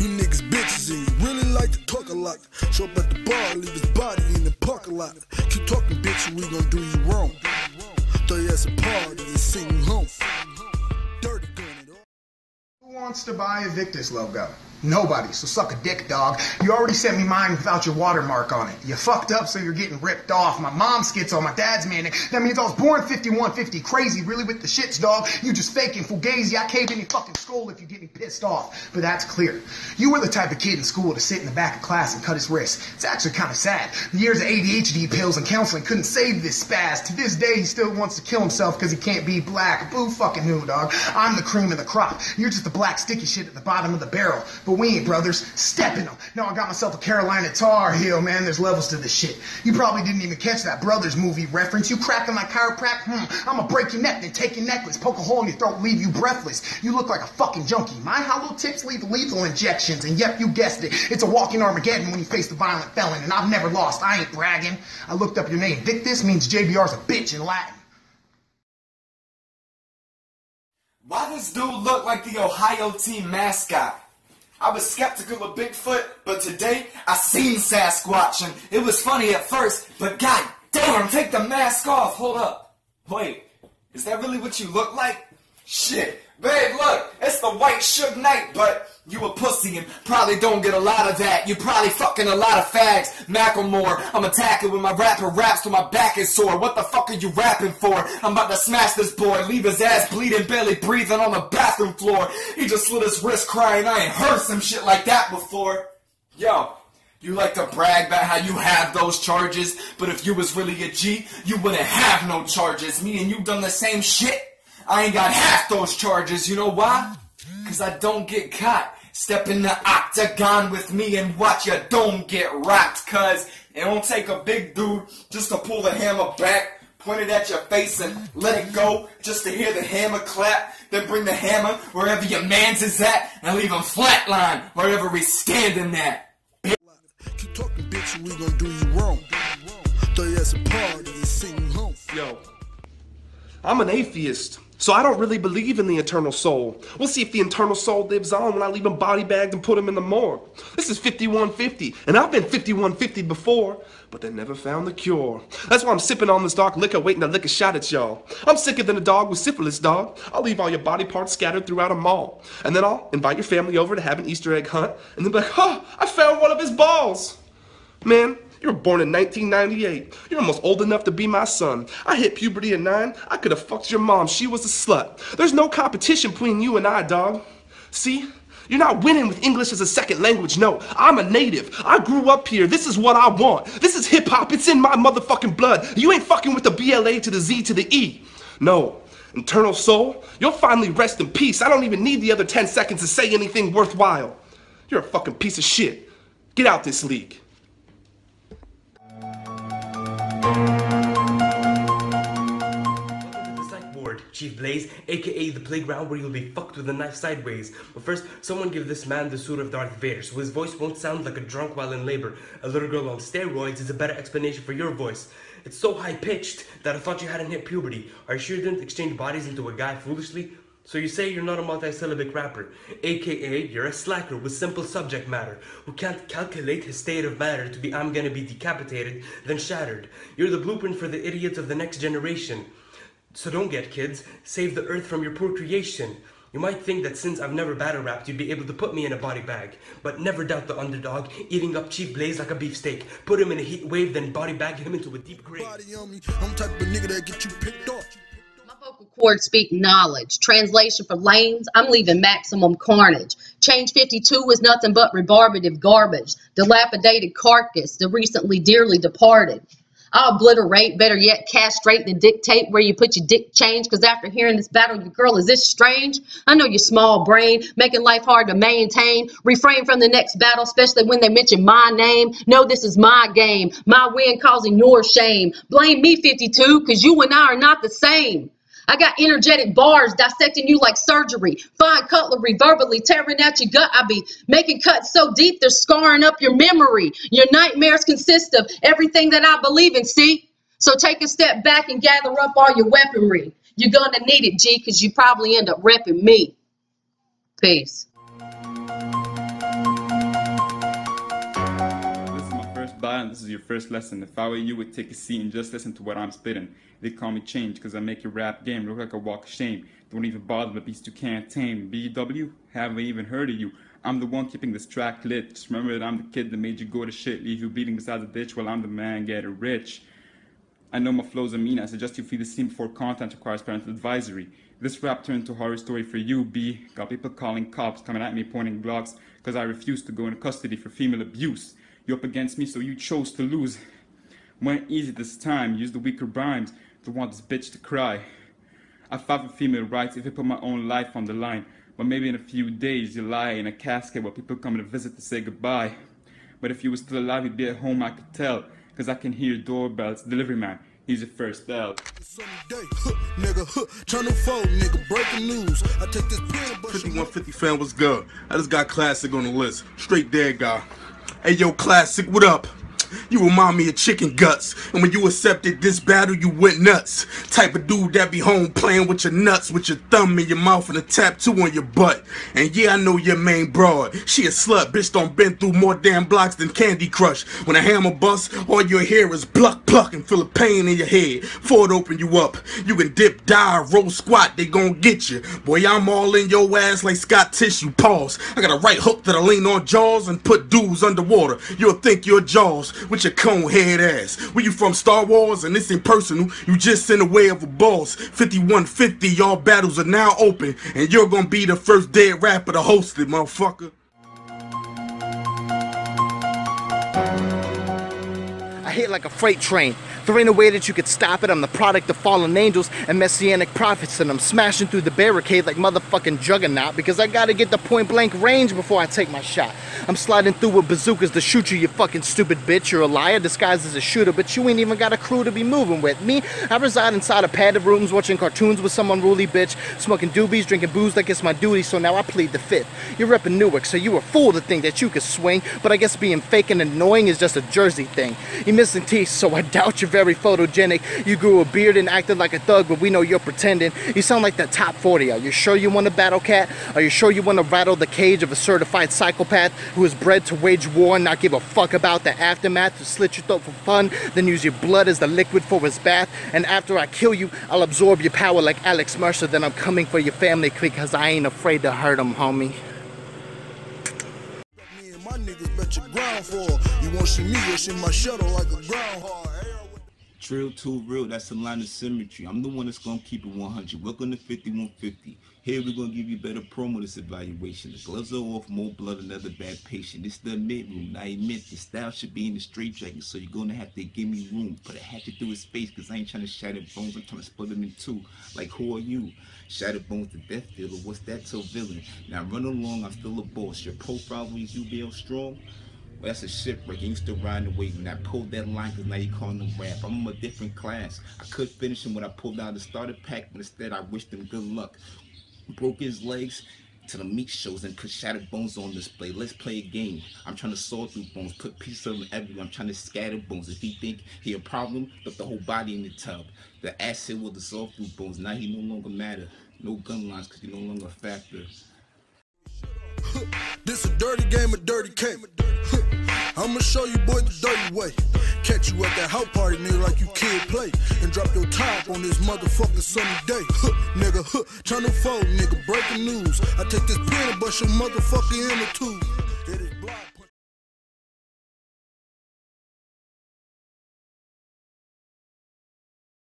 You niggas bitches and you really like to talk a lot. Show up at the bar, leave his body in the lot. Keep talking, bitch, we gon' do you wrong. Throw a party and you home. Dirty gun it all. Who wants to buy a Victus logo? Nobody, so suck a dick, dog. You already sent me mine without your watermark on it. You fucked up, so you're getting ripped off. My mom's schizo, my dad's manic. That means I was born 5150, crazy, really with the shits, dog. You just faking fugazi. I cave in your fucking skull if you get me pissed off. But that's clear. You were the type of kid in school to sit in the back of class and cut his wrist. It's actually kind of sad. The years of ADHD pills and counseling couldn't save this spaz. To this day, he still wants to kill himself because he can't be black. Boo fucking who, dog? I'm the cream of the crop. You're just the black sticky shit at the bottom of the barrel. But we ain't brothers. Stepping them. Now I got myself a Carolina Tar Heel, man. There's levels to this shit. You probably didn't even catch that Brothers movie reference. You cracking my chiroprac? Hmm. I'ma break your neck, then take your necklace, poke a hole in your throat, leave you breathless. You look like a fucking junkie. My hollow tips leave lethal injections, and yep, you guessed it. It's a walking Armageddon when you face the violent felon, and I've never lost. I ain't bragging. I looked up your name. Victus means JBR's a bitch in Latin. Why does dude look like the Ohio team mascot? I was skeptical of Bigfoot, but today I seen Sasquatch and it was funny at first, but god damn, take the mask off. Hold up. Wait, is that really what you look like? Shit. Babe, look, it's the white Suge Knight, but you a pussy and probably don't get a lot of that. You probably fucking a lot of fags. Macklemore, I'm attacking with my rapper raps till my back is sore. What the fuck are you rapping for? I'm about to smash this boy, leave his ass bleeding, barely breathing on the bathroom floor. He just slit his wrist crying, I ain't heard some shit like that before. Yo, you like to brag about how you have those charges, but if you was really a G, you wouldn't have no charges. Me and you done the same shit. I ain't got half those charges. You know why? Cause I don't get caught. Step in the octagon with me and watch your dome get rocked. Cause it don't take a big dude just to pull the hammer back, point it at your face and let it go just to hear the hammer clap. Then bring the hammer wherever your man's is at and leave him flatline wherever he's standing at. Keep talking, bitch, and we gon' do you wrong. Throw you ass a party and sing home. Yo, I'm an atheist, so I don't really believe in the eternal soul. We'll see if the eternal soul lives on when I leave him body bagged and put him in the morgue. This is 5150, and I've been 5150 before, but they never found the cure. That's why I'm sipping on this dark liquor, waiting to lick a shot at y'all. I'm sicker than a dog with syphilis, dog. I'll leave all your body parts scattered throughout a mall, and then I'll invite your family over to have an Easter egg hunt, and they'll be like, huh, I found one of his balls. Man, you were born in 1998. You're almost old enough to be my son. I hit puberty at nine. I could have fucked your mom. She was a slut. There's no competition between you and I, dog. See? You're not winning with English as a second language. No, I'm a native. I grew up here. This is what I want. This is hip hop. It's in my motherfucking blood. You ain't fucking with the BLA to the Z to the E. No. Eternal soul, you'll finally rest in peace. I don't even need the other 10 seconds to say anything worthwhile. You're a fucking piece of shit. Get out this league. Chief Blaze, aka the playground where you'll be fucked with a knife sideways. But first, someone give this man the suit of Darth Vader so his voice won't sound like a drunk while in labor. A little girl on steroids is a better explanation for your voice. It's so high pitched that I thought you hadn't hit puberty. Are you sure you didn't exchange bodies into a guy foolishly? So you say you're not a multisyllabic rapper, aka you're a slacker with simple subject matter, who can't calculate his state of matter to be I'm gonna be decapitated, then shattered. You're the blueprint for the idiots of the next generation. So don't get kids, save the earth from your poor creation. You might think that since I've never battle rapped, you'd be able to put me in a body bag. But never doubt the underdog, eating up Chief Blaze like a beefsteak. Put him in a heat wave, then body bag him into a deep grave. Body. I'm type of nigga that get you picked off. My vocal cords speak knowledge. Translation for lanes, I'm leaving maximum carnage. Change 52 is nothing but rebarbative garbage. Dilapidated carcass, the recently dearly departed. I'll obliterate, better yet, castrate the dictate where you put your dick change. Because after hearing this battle, your girl, is this strange? I know your small brain, making life hard to maintain. Refrain from the next battle, especially when they mention my name. No, this is my game. My win causing your shame. Blame me, 52, because you and I are not the same. I got energetic bars dissecting you like surgery. Fine cutlery verbally tearing out your gut. I be making cuts so deep they're scarring up your memory. Your nightmares consist of everything that I believe in, see? So take a step back and gather up all your weaponry. You're gonna need it, G, because you probably end up repping me. Peace. Time this is your first lesson. If I were you, would take a seat and just listen to what I'm spitting. They call me change, cause I make your rap game look like a walk of shame. Don't even bother the beast you can't tame. BW, haven't even heard of you. I'm the one keeping this track lit. Just remember that I'm the kid that made you go to shit, leave you bleeding beside the ditch while I'm the man getting rich. I know my flows are mean. I suggest you feed the scene before content requires parental advisory. This rap turned a horror story for you, B. Got people calling cops, coming at me, pointing Glocks, because I refused to go into custody for female abuse. You up against me, so you chose to lose. Went easy this time, used the weaker rhymes to want this bitch to cry. I fight for female rights if I put my own life on the line. But maybe in a few days you lie in a casket while people come to visit to say goodbye. But if you were still alive, you'd be at home, I could tell. Cause I can hear doorbells, delivery man, he's your first bell. Sunny day, huh, nigga, huh, channel 4, nigga, breaking news. I take this pen and 5150 fan was good. I just got classic on the list. Straight dead guy. Hey yo, classic, what up? You remind me of chicken guts. And when you accepted this battle, you went nuts. Type of dude that be home playing with your nuts, with your thumb in your mouth and a tattoo on your butt. And yeah, I know your main broad. She a slut, bitch don't been through more damn blocks than Candy Crush. When a hammer busts, all you hear is pluck, pluck, and feel a pain in your head. It open you up, you can dip, dive, roll, squat, they gon' get you. Boy, I'm all in your ass like Scott Tissue. Pause. I got a right hook that I lean on jaws and put dudes underwater. You'll think you're Jaws with your cone head ass. Where you from, Star Wars? And it's impersonal. You just in the way of a boss. 5150, y'all battles are now open. And you're gonna be the first dead rapper to host it, motherfucker. Hit like a freight train. There ain't a way that you could stop it. I'm the product of fallen angels and messianic prophets, and I'm smashing through the barricade like motherfucking juggernaut because I gotta get the point blank range before I take my shot. I'm sliding through with bazookas to shoot you, you fucking stupid bitch. You're a liar disguised as a shooter, but you ain't even got a crew to be moving with. Me, I reside inside of padded rooms watching cartoons with some unruly bitch, smoking doobies, drinking booze like it's my duty, so now I plead the fifth. You're repping Newark, so you a fool to think that you could swing, but I guess being fake and annoying is just a Jersey thing. You're missing teeth, so I doubt you're very photogenic. You grew a beard and acted like a thug, but we know you're pretending. You sound like the top 40. Are you sure you want to battle cat? Are you sure you want to rattle the cage of a certified psychopath who is bred to wage war and not give a fuck about the aftermath, to slit your throat for fun, then use your blood as the liquid for his bath? And after I kill you, I'll absorb your power like Alex Mercer, then I'm coming for your family because I ain't afraid to hurt them, homie. Bet your ground for. You won't see me, you'll my shuttle like a groundhog. Drill too real, that's a line of symmetry. I'm the one that's gonna keep it 100. Welcome to 5150. Here we're gonna give you better promo this evaluation. The gloves are off, more blood, another bad patient. It's the mid room. I admit the style should be in the straight jacket, so you're gonna have to give me room. Put a hatchet through his face, cause I ain't trying to shatter bones, I'm trying to split them in two. Like who are you? Shatter bones to death dealer, what's that so villain? Now run along, I'm still a boss. Your profile when you be strong. Well, that's a shipwreck. You still riding away when I pulled that line because now you calling them rap. I'm a different class. I could finish him when I pulled out the starter pack, but instead I wished him good luck. Broke his legs to the meat shows and put shattered bones on display. Let's play a game. I'm trying to saw through bones, put pieces of them everywhere. I'm trying to scatter bones. If he think he a problem, put the whole body in the tub. The acid will dissolve through bones. Now he no longer matter. No gun lines because he no longer a factor. This a dirty game, a dirty cake. I'ma show you boys the dirty way. Catch you at that house party, nigga, like you kid play. And drop your top on this motherfucking sunny day. Huh, nigga, huh, channel 4, nigga, breaking news. I take this pen and bust your motherfucker in the tube.